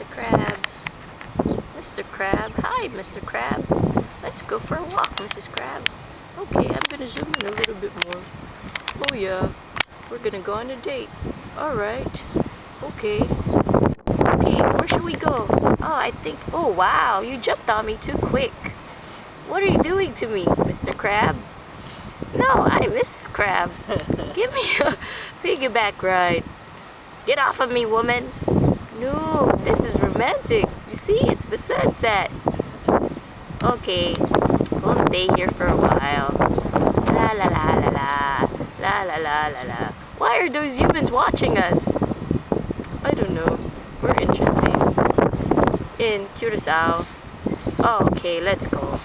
the crabs. Mr. Crab. Hi, Mr. Crab. Let's go for a walk, Mrs. Crab. Okay, I'm gonna zoom in a little bit more. Oh yeah, we're gonna go on a date. Alright. Okay. Okay, where should we go? Oh, I think, oh wow, you jumped on me too quick. What are you doing to me, Mr. Crab? No, I'm Mrs. Crab. Give me a piggyback ride. Get off of me, woman. Romantic. You see, it's the sunset. Okay, we'll stay here for a while. La la la la la. La la la la la. Why are those humans watching us? I don't know. We're interesting. In Curacao. Oh, okay, let's go.